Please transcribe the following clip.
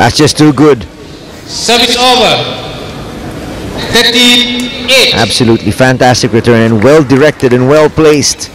That's just too good. Service over. 38. Absolutely fantastic return and well directed and well placed.